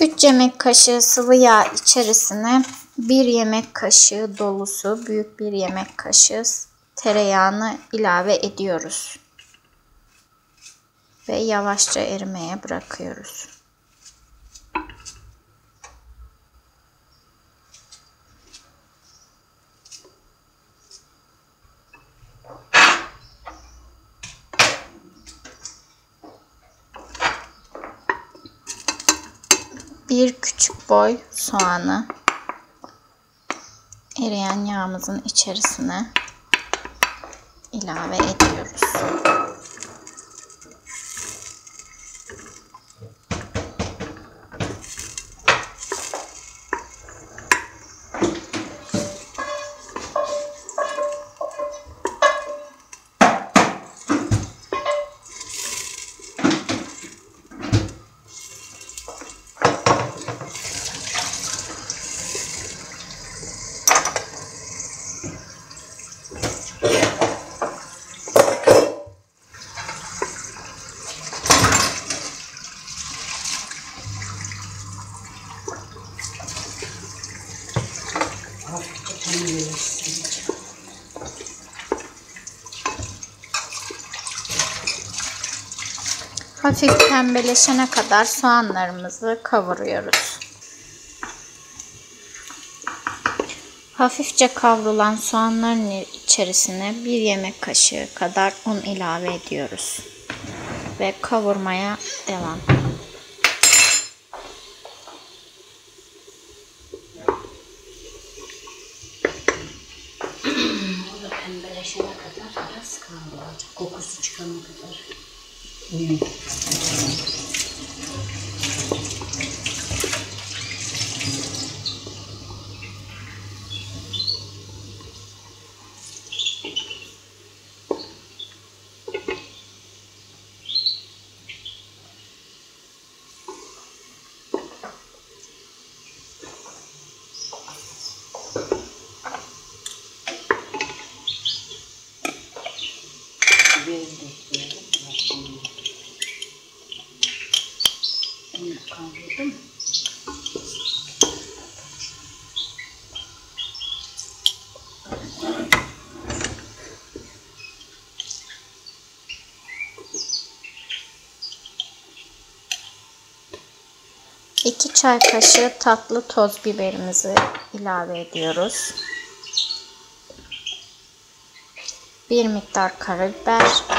3 yemek kaşığı sıvı yağ içerisine 1 yemek kaşığı dolusu büyük bir yemek kaşığı tereyağını ilave ediyoruz. Ve yavaşça erimeye bırakıyoruz. Bir küçük boy soğanı eriyen yağımızın içerisine ilave ediyoruz. Hafif pembeleşene kadar soğanlarımızı kavuruyoruz. Hafifçe kavrulan soğanların içerisine bir yemek kaşığı kadar un ilave ediyoruz. Ve kavurmaya devam. Pembeleşene kadar biraz kavrulacak. Kokusu çıkana kadar. Hmm. Kavurdum. İki çay kaşığı tatlı toz biberimizi ilave ediyoruz. Bir miktar karabiber.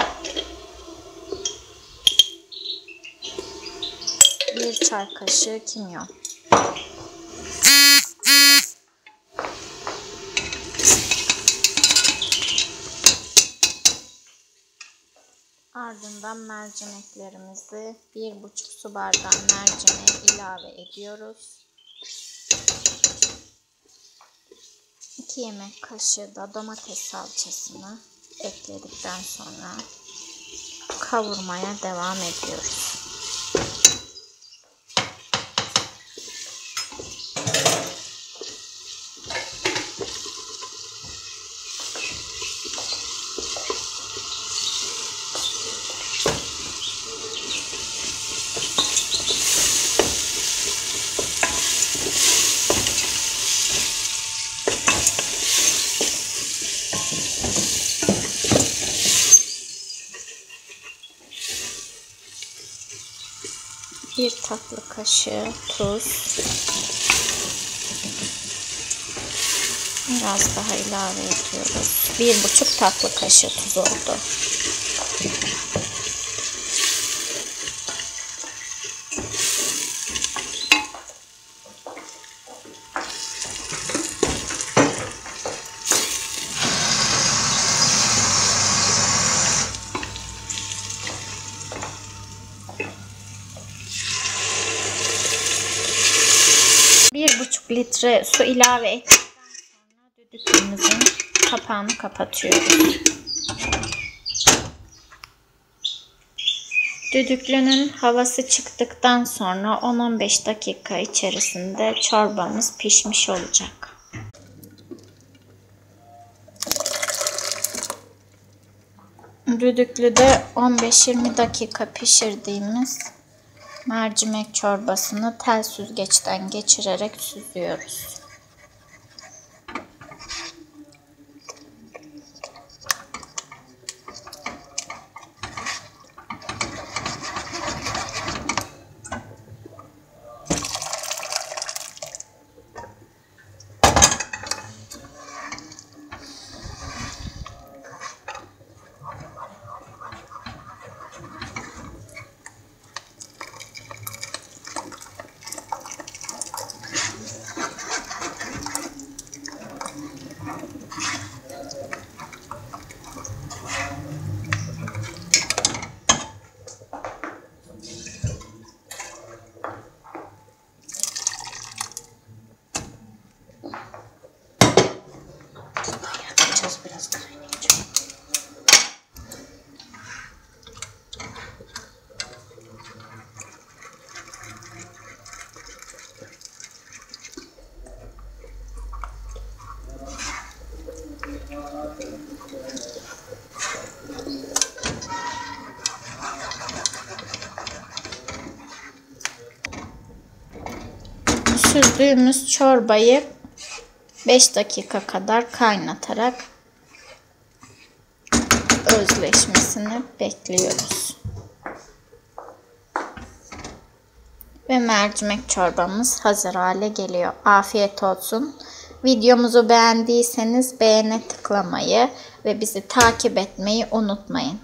Çay kaşığı kimyon. Ardından mercimeklerimizi bir buçuk su bardağı mercimeği ilave ediyoruz. 2 yemek kaşığı da domates salçasını ekledikten sonra kavurmaya devam ediyoruz. Bir tatlı kaşığı tuz. Biraz daha ilave ediyoruz. Bir buçuk tatlı kaşığı tuz oldu. Bir buçuk litre su ilave ettikten sonra düdüklümüzün kapağını kapatıyoruz. Düdüklünün havası çıktıktan sonra 10-15 dakika içerisinde çorbamız pişmiş olacak. Düdüklüde 15-20 dakika pişirdiğimiz Mercimek çorbasını tel süzgeçten geçirerek süzüyoruz. Biraz. Süzdüğümüz çorbayı 5 dakika kadar kaynatarak özleşmesini bekliyoruz. Ve mercimek çorbamız hazır hale geliyor. Afiyet olsun. Videomuzu beğendiyseniz beğene tıklamayı ve bizi takip etmeyi unutmayın.